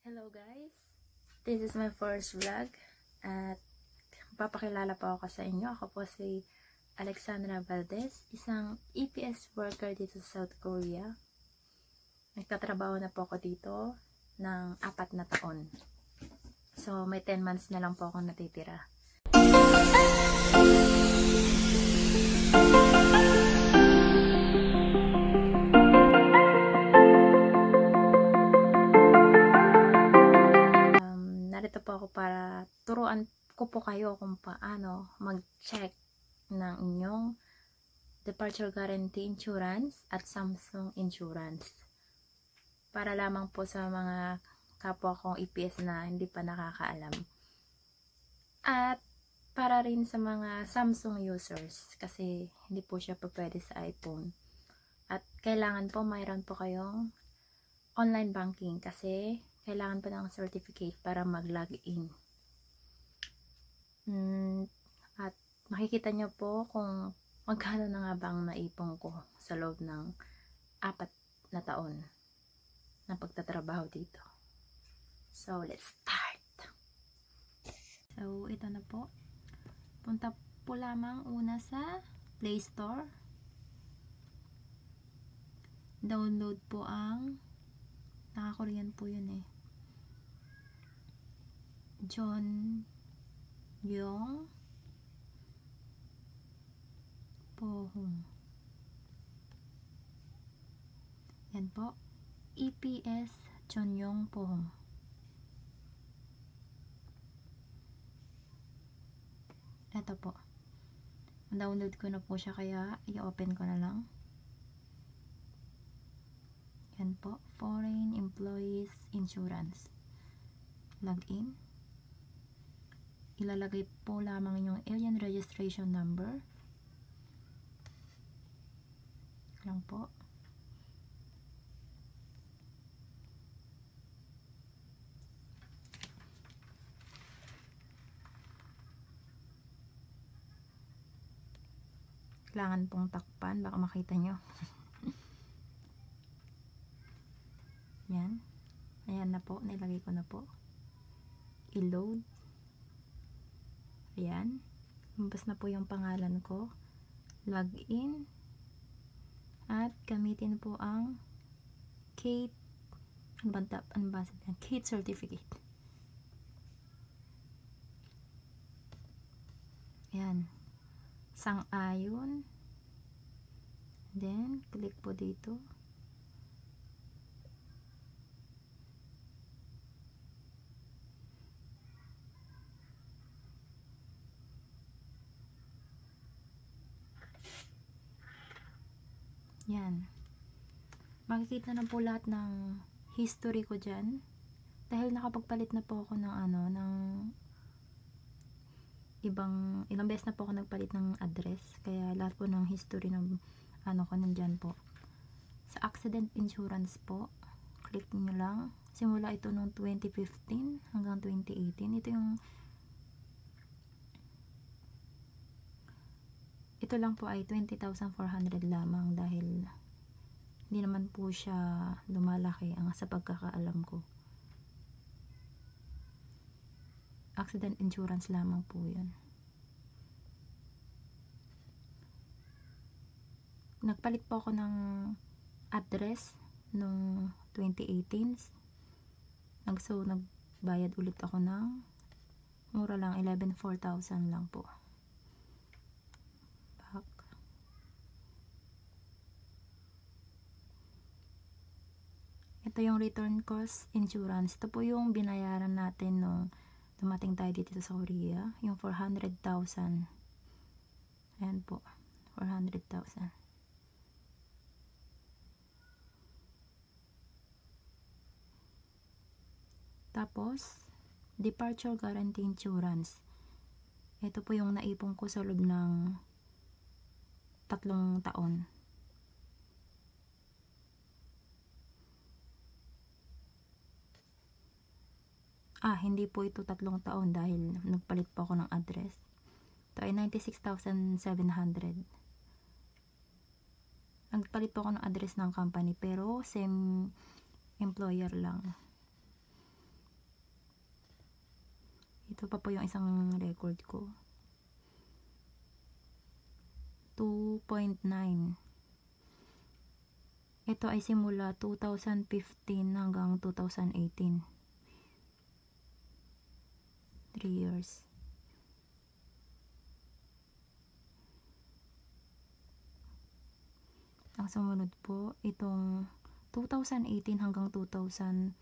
Hello guys! This is my first vlog at papakilala po ako sa inyo. Ako po si Alexandra Valdez, isang EPS worker dito sa South Korea. Nagtatrabaho na po ako dito ng apat na taon. So may 10 months na lang po ako natitira. Um, paano mag-check ng inyong departure guarantee insurance at Samsung insurance. Para lamang po sa mga kapwa kong EPS na hindi pa nakakaalam. At para rin sa mga Samsung users kasi hindi po siya pa pwede sa iPhone. At kailangan po mayroon po kayong online banking kasi kailangan po ng certificate para mag-login. Mm, at makikita nyo po kung magkano na nga bang naipon ko sa loob ng apat na taon na pagtatrabaho dito. So, let's start! So, ito na po. Punta po lamang una sa Play Store. Download po ang naka-Korean po yun eh. John Yong Pohong. Yan po. EPS John Yong Pohong. Ito po. Download ko na po siya kaya i-open ko na lang. Yan po. Foreign Employees Insurance. Login. Ilalagay po lamang yung alien registration number. Lang po. Kailangan pong takpan. Baka makita nyo. Yan. Ayan na po. Nilagay ko na po. I-load. Ayan. Lumabas na po yung pangalan ko. Login. At gamitin po ang Kate ano ba, ano ba sabihin? Kate certificate. Ayan. Sang-ayon. Then, click po dito. Yan. Makikita na po lahat ng history ko dyan. Dahil nakapagpalit na po ako ng ano, ng ibang, ilang beses na po ako nagpalit ng address. Kaya lahat po ng history ng ano ko nandyan po. Sa accident insurance po, click nyo lang. Simula ito noong 2015 hanggang 2018. Ito yung ito lang po ay 20,400 lamang dahil hindi naman po siya lumalaki ang sa pagkakaalam ko. Accident insurance lamang po yun. Nagpalit po ako ng address noong 2018. Nag, so, nagbayad ulit ako ng mura lang, 11,4,000 lang po. Ito yung return cost insurance. Ito po yung binayaran natin nung dumating tayo dito sa Korea. Yung 400,000. Ayan po. 400,000. Tapos, departure guarantee insurance. Ito po yung naipon ko sa loob ng tatlong taon. Ah, hindi po ito tatlong taon dahil nagpalit po ako ng address. Ito ay 96,700. Nagpalit po ako ng address ng company pero same employer lang. Ito pa po yung isang record ko. 2.9 ito ay simula 2015 hanggang 2018 3 years. Ang sumunod po itong 2018 hanggang 2020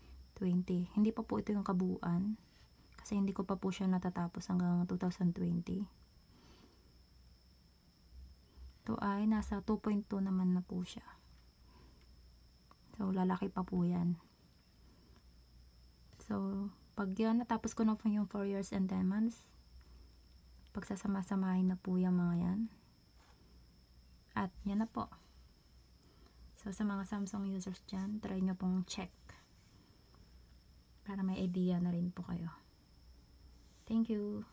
hindi pa po ito yung kabuuan kasi hindi ko pa po siya natatapos hanggang 2020 ito ay nasa 2.2 naman na po siya. So lalaki pa po yan pag yan natapos ko na po yung 4 years and 10 months pagsasama-samahin na po yung mga yan at yan na po So, sa mga Samsung users dyan, try nyo pong check. Para may idea na rin po kayo. Thank you.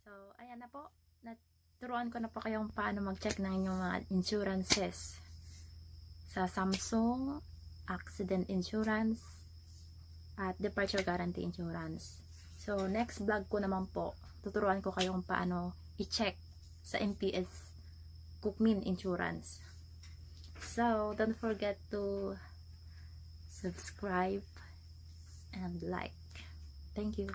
So, ayan na po. Naturuan ko na po kayong paano mag-check ng inyong mga insurances. Sa Samsung, accident insurance, at departure guarantee insurance. So, next vlog ko naman po, tuturuan ko kayong paano i-check sa NPS Cookmin Insurance. So, don't forget to subscribe and like. Thank you.